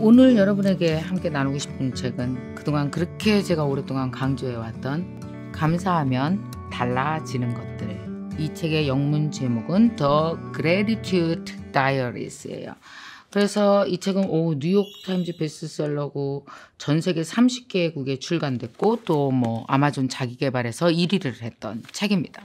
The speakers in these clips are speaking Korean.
오늘 여러분에게 함께 나누고 싶은 책은 그동안 그렇게 제가 오랫동안 강조해왔던 감사하면 달라지는 것들. 이 책의 영문 제목은 The Gratitude Diaries예요. 그래서 이 책은 오 뉴욕타임즈 베스트셀러고 전 세계 30개국에 출간됐고 또 뭐 아마존 자기개발에서 1위를 했던 책입니다.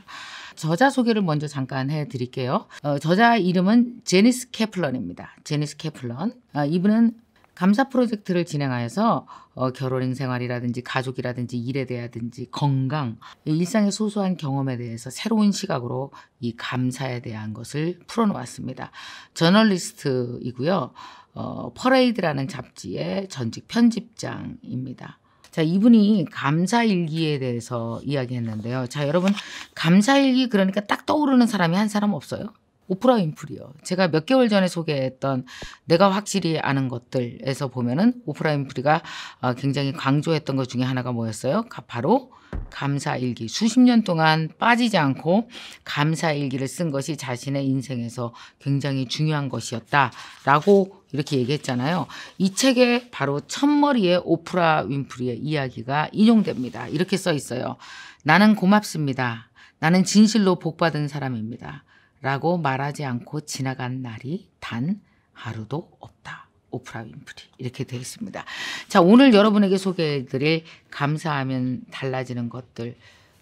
저자 소개를 먼저 잠깐 해드릴게요. 어, 저자 이름은 제니스 캐플런입니다. 제니스 캐플런. 어, 이분은 감사 프로젝트를 진행하여서 어, 결혼 생활이라든지 가족이라든지 일에 대하든지 건강, 일상의 소소한 경험에 대해서 새로운 시각으로 이 감사에 대한 것을 풀어놓았습니다. 저널리스트이고요. 어, 퍼레이드라는 잡지의 전직 편집장입니다. 자, 이분이 감사일기에 대해서 이야기했는데요. 자, 여러분, 감사일기 그러니까 딱 떠오르는 사람이 한 사람 없어요? 오프라 윈프리요. 제가 몇 개월 전에 소개했던 내가 확실히 아는 것들에서 보면은 오프라 윈프리가 어, 굉장히 강조했던 것 중에 하나가 뭐였어요? 바로 감사일기. 수십 년 동안 빠지지 않고 감사일기를 쓴 것이 자신의 인생에서 굉장히 중요한 것이었다라고 이렇게 얘기했잖아요. 이 책에 바로 첫머리에 오프라 윈프리의 이야기가 인용됩니다. 이렇게 써 있어요. 나는 고맙습니다. 나는 진실로 복받은 사람입니다. 라고 말하지 않고 지나간 날이 단 하루도 없다. 오프라 윈프리 이렇게 되어 있습니다. 자 오늘 여러분에게 소개해드릴 감사하면 달라지는 것들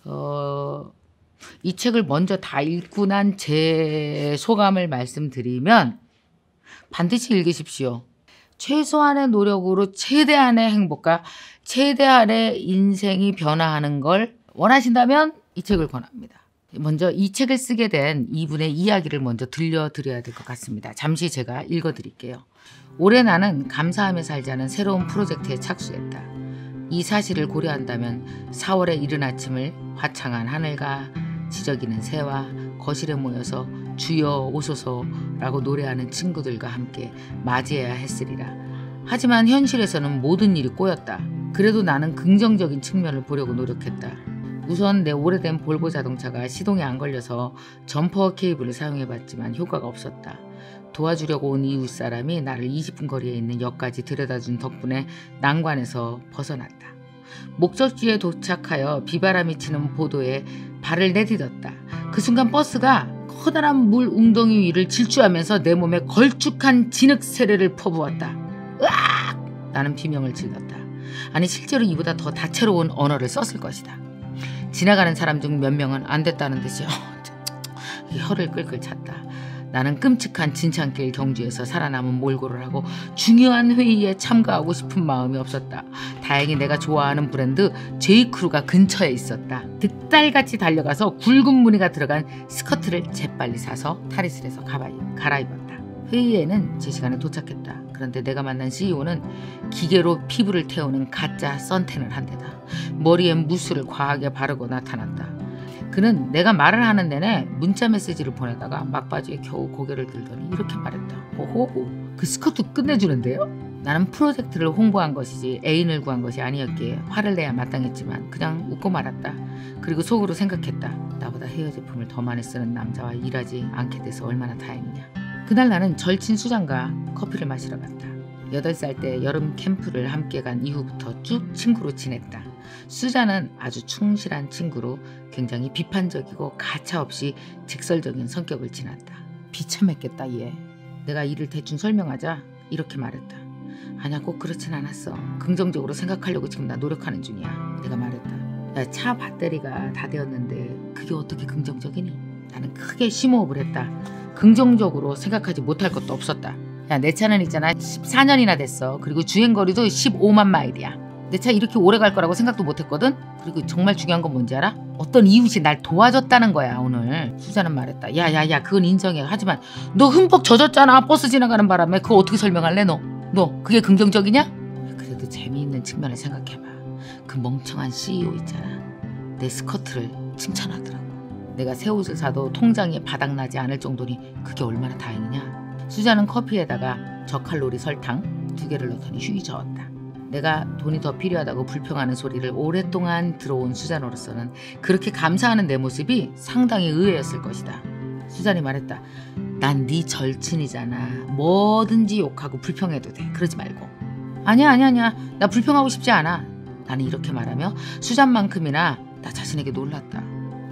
어, 이 책을 먼저 다 읽고 난 제 소감을 말씀드리면 반드시 읽으십시오. 최소한의 노력으로 최대한의 행복과 최대한의 인생이 변화하는 걸 원하신다면 이 책을 권합니다. 먼저 이 책을 쓰게 된 이분의 이야기를 먼저 들려드려야 될 것 같습니다. 잠시 제가 읽어드릴게요. 올해 나는 감사하며 살자는 새로운 프로젝트에 착수했다. 이 사실을 고려한다면 4월의 이른 아침을 화창한 하늘과 지저귀는 새와 거실에 모여서 주여 오소서라고 노래하는 친구들과 함께 맞이해야 했으리라. 하지만 현실에서는 모든 일이 꼬였다. 그래도 나는 긍정적인 측면을 보려고 노력했다. 우선 내 오래된 볼보 자동차가 시동이 안 걸려서 점퍼 케이블을 사용해봤지만 효과가 없었다. 도와주려고 온 이웃 사람이 나를 20분 거리에 있는 역까지 들여다준 덕분에 난관에서 벗어났다. 목적지에 도착하여 비바람이 치는 보도에 발을 내딛었다. 그 순간 버스가 커다란 물 웅덩이 위를 질주하면서 내 몸에 걸쭉한 진흙 세례를 퍼부었다. 으악! 나는 비명을 질렀다. 아니 실제로 이보다 더 다채로운 언어를 썼을 것이다. 지나가는 사람 중 몇 명은 안 됐다는 듯이 혀를 끌끌 찼다. 나는 끔찍한 진창길 경주에서 살아남은 몰골을 하고 중요한 회의에 참가하고 싶은 마음이 없었다. 다행히 내가 좋아하는 브랜드 제이크루가 근처에 있었다. 득달같이 달려가서 굵은 무늬가 들어간 스커트를 재빨리 사서 탈의실에서 갈아입었다. 회의에는 제 시간에 도착했다. 그런데 내가 만난 CEO는 기계로 피부를 태우는 가짜 선텐을 한 데다. 머리에 무스를 과하게 바르고 나타났다. 그는 내가 말을 하는 내내 문자 메시지를 보내다가 막바지에 겨우 고개를 들더니 이렇게 말했다. 호호, 그 스커트 끝내주는데요? 나는 프로젝트를 홍보한 것이지 애인을 구한 것이 아니었기에 화를 내야 마땅했지만 그냥 웃고 말았다. 그리고 속으로 생각했다. 나보다 헤어 제품을 더 많이 쓰는 남자와 일하지 않게 돼서 얼마나 다행이냐. 그날 나는 절친 수장과 커피를 마시러 갔다. 8살 때 여름 캠프를 함께 간 이후부터 쭉 친구로 지냈다. 수자는 아주 충실한 친구로 굉장히 비판적이고 가차없이 직설적인 성격을 지났다. 비참했겠다 얘. 내가 이를 대충 설명하자 이렇게 말했다. 아니야 꼭 그렇진 않았어. 긍정적으로 생각하려고 지금 나 노력하는 중이야. 내가 말했다. 야, 차 배터리가 다 되었는데 그게 어떻게 긍정적이니? 나는 크게 심호흡을 했다. 긍정적으로 생각하지 못할 것도 없었다. 야, 내 차는 있잖아. 14년이나 됐어. 그리고 주행거리도 15만 마일이야. 내 차 이렇게 오래 갈 거라고 생각도 못 했거든? 그리고 정말 중요한 건 뭔지 알아? 어떤 이웃이 날 도와줬다는 거야, 오늘. 수자는 말했다. 야, 야, 야, 그건 인정해. 하지만 너 흠뻑 젖었잖아. 버스 지나가는 바람에. 그거 어떻게 설명할래, 너? 너, 그게 긍정적이냐? 그래도 재미있는 측면을 생각해봐. 그 멍청한 CEO 있잖아. 내 스커트를 칭찬하더라고. 내가 새 옷을 사도 통장에 바닥나지 않을 정도니 그게 얼마나 다행이냐. 수자는 커피에다가 저칼로리 설탕 두 개를 넣더니 휘 저었다. 내가 돈이 더 필요하다고 불평하는 소리를 오랫동안 들어온 수잔으로서는 그렇게 감사하는 내 모습이 상당히 의외였을 것이다. 수잔이 말했다. 난 네 절친이잖아. 뭐든지 욕하고 불평해도 돼. 그러지 말고. 아니야 아니야 아니야. 나 불평하고 싶지 않아. 나는 이렇게 말하며 수잔만큼이나 나 자신에게 놀랐다.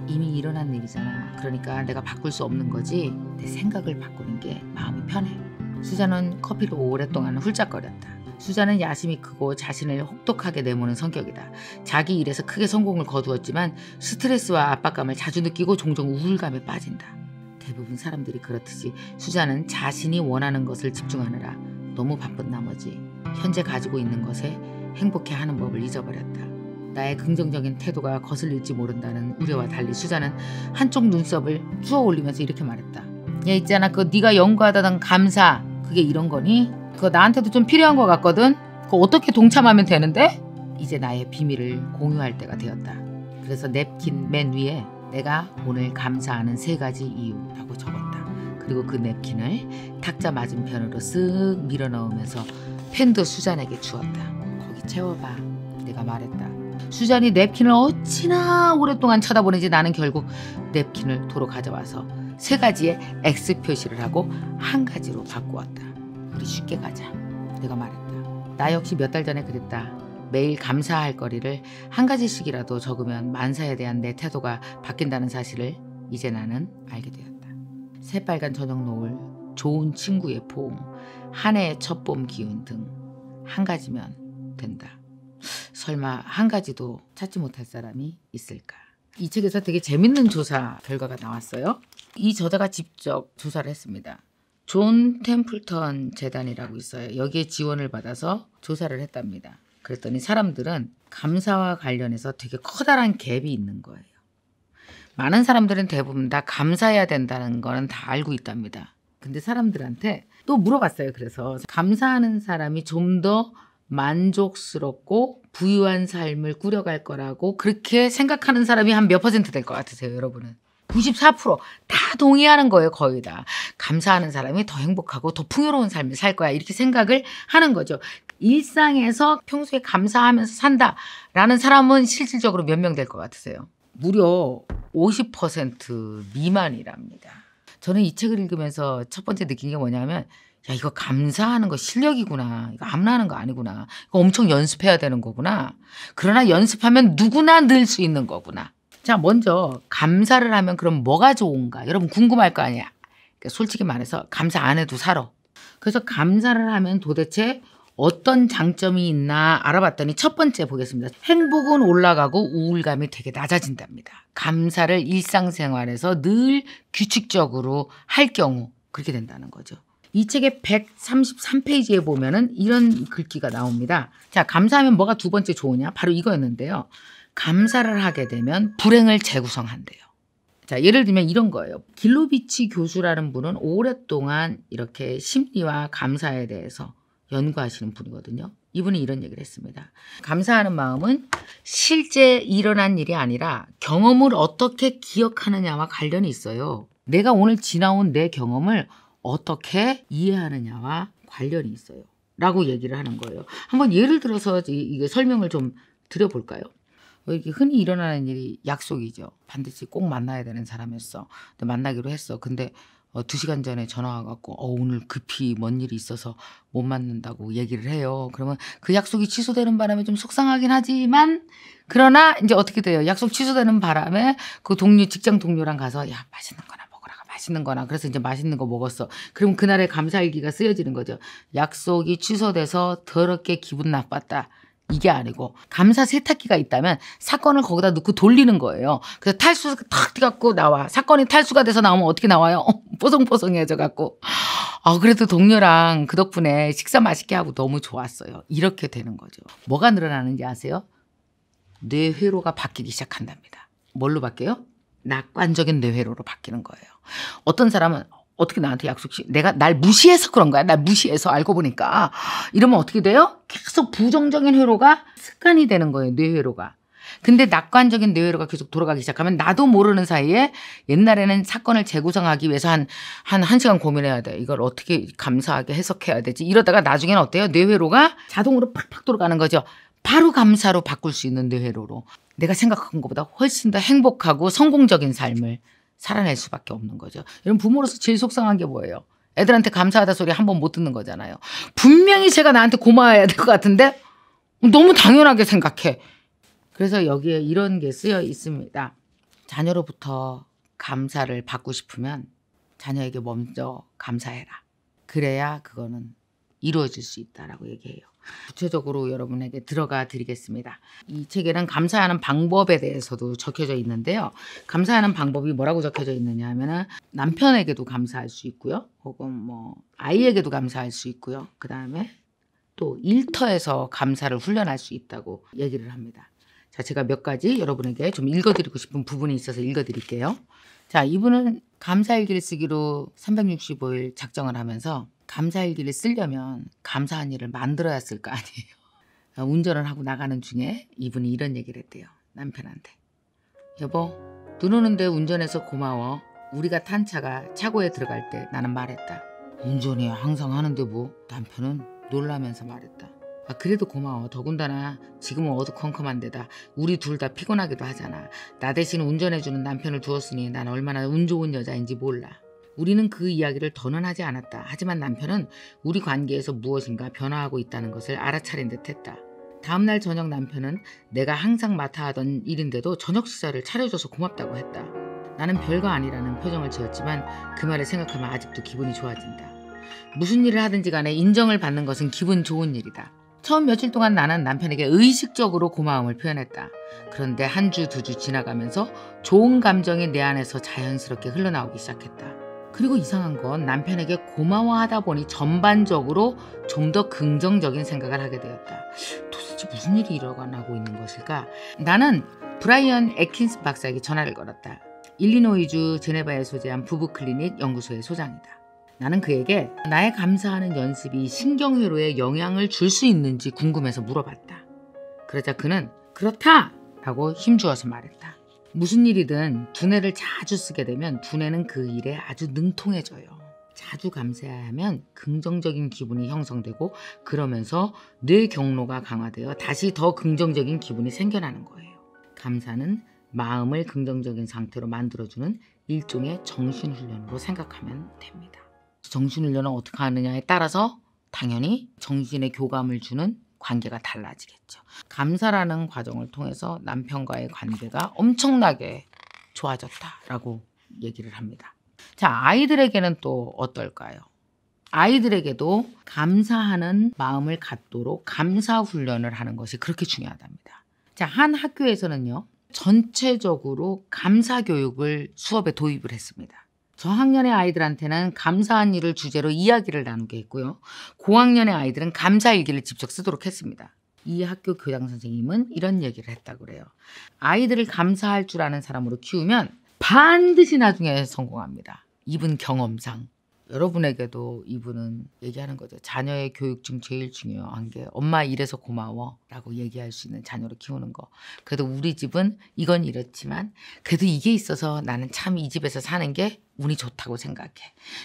이미 일어난 일이잖아. 그러니까 내가 바꿀 수 없는 거지. 내 생각을 바꾸는 게 마음이 편해. 수잔은 커피를 오랫동안 훌쩍거렸다. 수잔은 야심이 크고 자신을 혹독하게 내모는 성격이다. 자기 일에서 크게 성공을 거두었지만 스트레스와 압박감을 자주 느끼고 종종 우울감에 빠진다. 대부분 사람들이 그렇듯이 수잔은 자신이 원하는 것을 집중하느라 너무 바쁜 나머지 현재 가지고 있는 것에 행복해 하는 법을 잊어버렸다. 나의 긍정적인 태도가 거슬릴지 모른다는 우려와 달리 수잔은 한쪽 눈썹을 쭈어 올리면서 이렇게 말했다. 야 있잖아 그 네가 연구하다던 감사 그게 이런 거니? 그거 나한테도 좀 필요한 것 같거든. 그거 어떻게 동참하면 되는데? 이제 나의 비밀을 공유할 때가 되었다. 그래서 냅킨 맨 위에 내가 오늘 감사하는 세 가지 이유라고 적었다. 그리고 그 냅킨을 탁자 맞은편으로 쓱 밀어 넣으면서 펜도 수잔에게 주었다. 거기 채워봐. 내가 말했다. 수잔이 냅킨을 어찌나 오랫동안 쳐다보는지 나는 결국 냅킨을 도로 가져와서 세 가지의 X 표시를 하고 한 가지로 바꾸었다. 우리 쉽게 가자. 내가 말했다. 나 역시 몇 달 전에 그랬다. 매일 감사할 거리를 한 가지씩이라도 적으면 만사에 대한 내 태도가 바뀐다는 사실을 이제 나는 알게 되었다. 새빨간 저녁 노을, 좋은 친구의 포옹, 한 해의 첫 봄 기운 등 한 가지면 된다. 설마 한 가지도 찾지 못할 사람이 있을까? 이 책에서 되게 재밌는 조사 결과가 나왔어요. 이 저자가 직접 조사를 했습니다. 존 템플턴 재단이라고 있어요. 여기에 지원을 받아서 조사를 했답니다. 그랬더니 사람들은 감사와 관련해서 되게 커다란 갭이 있는 거예요. 많은 사람들은 대부분 다 감사해야 된다는 거는 다 알고 있답니다. 근데 사람들한테 또 물어봤어요. 그래서 감사하는 사람이 좀 더 만족스럽고 부유한 삶을 꾸려갈 거라고 그렇게 생각하는 사람이 한 몇 퍼센트 될 것 같으세요, 여러분은? 94%다 동의하는 거예요, 거의 다. 감사하는 사람이 더 행복하고 더 풍요로운 삶을 살 거야. 이렇게 생각을 하는 거죠. 일상에서 평소에 감사하면서 산다라는 사람은 실질적으로 몇 명 될 것 같으세요? 무려 50% 미만이랍니다. 저는 이 책을 읽으면서 첫 번째 느낀 게 뭐냐면 야 이거 감사하는 거 실력이구나. 이거 아무나 하는 거 아니구나. 이거 엄청 연습해야 되는 거구나. 그러나 연습하면 누구나 늘 수 있는 거구나. 자, 먼저 감사를 하면 그럼 뭐가 좋은가? 여러분 궁금할 거 아니야. 그러니까 솔직히 말해서 감사 안 해도 살아. 그래서 감사를 하면 도대체 어떤 장점이 있나 알아봤더니 첫 번째 보겠습니다. 행복은 올라가고 우울감이 되게 낮아진답니다. 감사를 일상생활에서 늘 규칙적으로 할 경우 그렇게 된다는 거죠. 이 책의 133페이지에 보면은 이런 글귀가 나옵니다. 자, 감사하면 뭐가 두 번째 좋으냐? 바로 이거였는데요. 감사를 하게 되면 불행을 재구성한대요. 자, 예를 들면 이런 거예요. 길로비치 교수라는 분은 오랫동안 이렇게 심리와 감사에 대해서 연구하시는 분이거든요. 이분이 이런 얘기를 했습니다. 감사하는 마음은 실제 일어난 일이 아니라 경험을 어떻게 기억하느냐와 관련이 있어요. 내가 오늘 지나온 내 경험을 어떻게 이해하느냐와 관련이 있어요. 라고 얘기를 하는 거예요. 한번 예를 들어서 이게 설명을 좀 드려볼까요? 이게 흔히 일어나는 일이 약속이죠. 반드시 꼭 만나야 되는 사람이었어. 만나기로 했어. 근데 어, 두 시간 전에 전화 와 갖고 어, 오늘 급히 뭔 일이 있어서 못 만난다고 얘기를 해요. 그러면 그 약속이 취소되는 바람에 좀 속상하긴 하지만 그러나 이제 어떻게 돼요? 약속 취소되는 바람에 그 동료 직장 동료랑 가서 야 맛있는 거나 맛있는 거나 그래서 이제 맛있는 거 먹었어. 그럼 그날의 감사일기가 쓰여지는 거죠. 약속이 취소돼서 더럽게 기분 나빴다. 이게 아니고 감사 세탁기가 있다면 사건을 거기다 넣고 돌리는 거예요. 그래서 탈수가 탁 뛰갖고 나와. 사건이 탈수가 돼서 나오면 어떻게 나와요? 뽀송뽀송해져 갖고. 아 그래도 동료랑 그 덕분에 식사 맛있게 하고 너무 좋았어요. 이렇게 되는 거죠. 뭐가 늘어나는지 아세요? 뇌 회로가 바뀌기 시작한답니다. 뭘로 바뀌어요? 낙관적인 뇌회로로 바뀌는 거예요. 어떤 사람은 어떻게 나한테 약속시 내가 날 무시해서 그런 거야. 날 무시해서 알고 보니까 이러면 어떻게 돼요? 계속 부정적인 회로가 습관이 되는 거예요. 뇌회로가. 근데 낙관적인 뇌회로가 계속 돌아가기 시작하면 나도 모르는 사이에 옛날에는 사건을 재구성하기 위해서 한, 한, 한 시간 고민해야 돼. 이걸 어떻게 감사하게 해석해야 되지? 이러다가 나중에는 어때요? 뇌회로가 자동으로 팍팍 돌아가는 거죠. 바로 감사로 바꿀 수 있는 뇌회로로. 내가 생각한 것보다 훨씬 더 행복하고 성공적인 삶을 살아낼 수밖에 없는 거죠. 여러분 부모로서 제일 속상한 게 뭐예요? 애들한테 감사하다 소리 한 번 못 듣는 거잖아요. 분명히 제가 나한테 고마워해야 될 것 같은데 너무 당연하게 생각해. 그래서 여기에 이런 게 쓰여 있습니다. 자녀로부터 감사를 받고 싶으면 자녀에게 먼저 감사해라. 그래야 그거는 이루어질 수 있다라고 얘기해요. 구체적으로 여러분에게 들어가 드리겠습니다. 이 책에는 감사하는 방법에 대해서도 적혀져 있는데요. 감사하는 방법이 뭐라고 적혀져 있느냐 하면은 남편에게도 감사할 수 있고요. 혹은 뭐 아이에게도 감사할 수 있고요. 그다음에 또 일터에서 감사를 훈련할 수 있다고 얘기를 합니다. 자, 제가 몇 가지 여러분에게 좀 읽어드리고 싶은 부분이 있어서 읽어드릴게요. 자, 이분은 감사일기를 쓰기로 365일 작정을 하면서 감사일기를 쓰려면 감사한 일을 만들어야 쓸 거 아니에요. 어, 운전을 하고 나가는 중에 이분이 이런 얘기를 했대요. 남편한테. 여보, 눈 오는데 운전해서 고마워. 우리가 탄 차가 차고에 들어갈 때 나는 말했다. 운전이 항상 하는데 뭐 남편은 놀라면서 말했다. 아, 그래도 고마워. 더군다나 지금은 어두컴컴한 데다 우리 둘 다 피곤하기도 하잖아. 나 대신 운전해주는 남편을 두었으니 난 얼마나 운 좋은 여자인지 몰라. 우리는 그 이야기를 더는 하지 않았다. 하지만 남편은 우리 관계에서 무엇인가 변화하고 있다는 것을 알아차린 듯 했다. 다음날 저녁 남편은 내가 항상 맡아 하던 일인데도 저녁 식사를 차려줘서 고맙다고 했다. 나는 별거 아니라는 표정을 지었지만 그 말을 생각하면 아직도 기분이 좋아진다. 무슨 일을 하든지 간에 인정을 받는 것은 기분 좋은 일이다. 처음 며칠 동안 나는 남편에게 의식적으로 고마움을 표현했다. 그런데 한 주, 두 주 지나가면서 좋은 감정이 내 안에서 자연스럽게 흘러나오기 시작했다. 그리고 이상한 건 남편에게 고마워하다 보니 전반적으로 좀 더 긍정적인 생각을 하게 되었다. 도대체 무슨 일이 일어나고 있는 것일까? 나는 브라이언 에킨스 박사에게 전화를 걸었다. 일리노이주 제네바에 소재한 부부 클리닉 연구소의 소장이다. 나는 그에게 나의 감사하는 연습이 신경회로에 영향을 줄 수 있는지 궁금해서 물어봤다. 그러자 그는 그렇다! 라고 힘주어서 말했다. 무슨 일이든 두뇌를 자주 쓰게 되면 두뇌는 그 일에 아주 능통해져요. 자주 감사하면 긍정적인 기분이 형성되고 그러면서 뇌 경로가 강화되어 다시 더 긍정적인 기분이 생겨나는 거예요. 감사는 마음을 긍정적인 상태로 만들어주는 일종의 정신훈련으로 생각하면 됩니다. 정신훈련은 어떻게 하느냐에 따라서 당연히 정신의 교감을 주는 관계가 달라지겠죠. 감사라는 과정을 통해서 남편과의 관계가 엄청나게 좋아졌다라고 얘기를 합니다. 자, 아이들에게는 또 어떨까요? 아이들에게도 감사하는 마음을 갖도록 감사 훈련을 하는 것이 그렇게 중요하답니다. 자, 한 학교에서는요, 전체적으로 감사 교육을 수업에 도입을 했습니다. 저학년의 아이들한테는 감사한 일을 주제로 이야기를 나누게 했고요. 고학년의 아이들은 감사 일기를 직접 쓰도록 했습니다. 이 학교 교장 선생님은 이런 얘기를 했다고 그래요. 아이들을 감사할 줄 아는 사람으로 키우면 반드시 나중에 성공합니다. 이분 경험상. 여러분에게도 이분은 얘기하는 거죠. 자녀의 교육 중 제일 중요한 게 엄마 이래서 고마워 라고 얘기할 수 있는 자녀를 키우는 거. 그래도 우리 집은 이건 이렇지만 그래도 이게 있어서 나는 참 이 집에서 사는 게 운이 좋다고 생각해.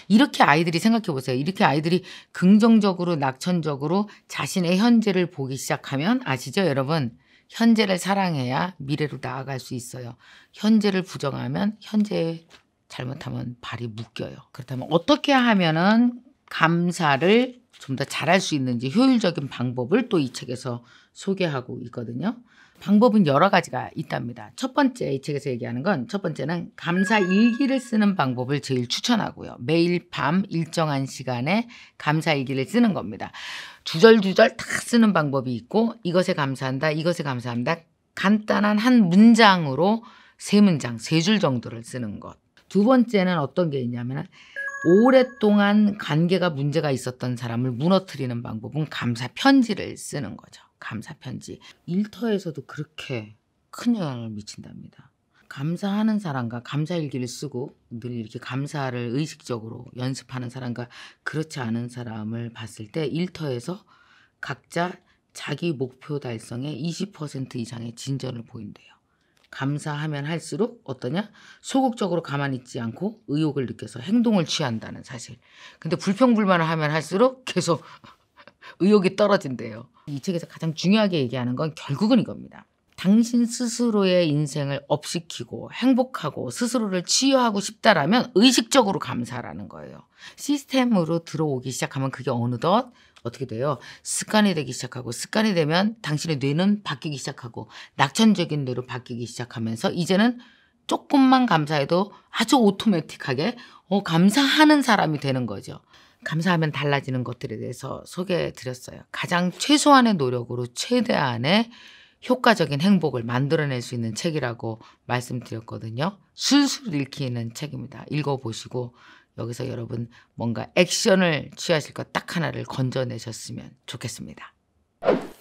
이렇게 아이들이 생각해 보세요. 이렇게 아이들이 긍정적으로 낙천적으로 자신의 현재를 보기 시작하면 아시죠 여러분? 현재를 사랑해야 미래로 나아갈 수 있어요. 현재를 부정하면 현재에 잘못하면 발이 묶여요. 그렇다면 어떻게 하면은 감사를 좀 더 잘할 수 있는지 효율적인 방법을 또 이 책에서 소개하고 있거든요. 방법은 여러 가지가 있답니다. 첫 번째 이 책에서 얘기하는 건 첫 번째는 감사 일기를 쓰는 방법을 제일 추천하고요. 매일 밤 일정한 시간에 감사 일기를 쓰는 겁니다. 주절주절 다 쓰는 방법이 있고 이것에 감사한다, 이것에 감사합니다. 간단한 한 문장으로 세 문장, 세 줄 정도를 쓰는 것. 두 번째는 어떤 게 있냐면 오랫동안 관계가 문제가 있었던 사람을 무너뜨리는 방법은 감사 편지를 쓰는 거죠. 감사 편지. 일터에서도 그렇게 큰 영향을 미친답니다. 감사하는 사람과 감사 일기를 쓰고 늘 이렇게 감사를 의식적으로 연습하는 사람과 그렇지 않은 사람을 봤을 때 일터에서 각자 자기 목표 달성의 20% 이상의 진전을 보인대요. 감사하면 할수록 어떠냐? 소극적으로 가만히 있지 않고 의욕을 느껴서 행동을 취한다는 사실. 근데 불평불만을 하면 할수록 계속 의욕이 떨어진대요. 이 책에서 가장 중요하게 얘기하는 건 결국은 이겁니다. 당신 스스로의 인생을 업시키고 행복하고 스스로를 치유하고 싶다라면 의식적으로 감사라는 거예요. 시스템으로 들어오기 시작하면 그게 어느덧 어떻게 돼요? 습관이 되기 시작하고 습관이 되면 당신의 뇌는 바뀌기 시작하고 낙천적인 뇌로 바뀌기 시작하면서 이제는 조금만 감사해도 아주 오토매틱하게 어, 감사하는 사람이 되는 거죠. 감사하면 달라지는 것들에 대해서 소개해 드렸어요. 가장 최소한의 노력으로 최대한의 효과적인 행복을 만들어낼 수 있는 책이라고 말씀드렸거든요. 술술 읽히는 책입니다. 읽어보시고 여기서 여러분 뭔가 액션을 취하실 것 딱 하나를 건져내셨으면 좋겠습니다.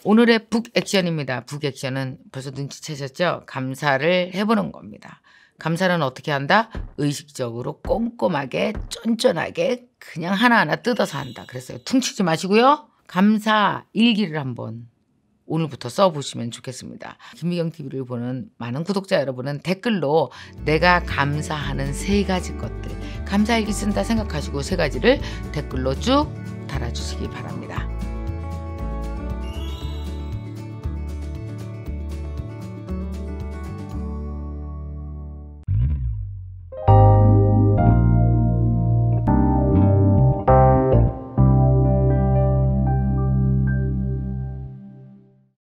오늘의 북액션입니다. 북액션은 벌써 눈치채셨죠? 감사를 해보는 겁니다. 감사는 어떻게 한다? 의식적으로 꼼꼼하게 쫀쫀하게 그냥 하나하나 뜯어서 한다. 그랬어요. 퉁치지 마시고요. 감사 일기를 한번 오늘부터 써보시면 좋겠습니다. 김미경 TV를 보는 많은 구독자 여러분은 댓글로 내가 감사하는 세 가지 것들 감사일기 쓴다 생각하시고 세 가지를 댓글로 쭉 달아주시기 바랍니다.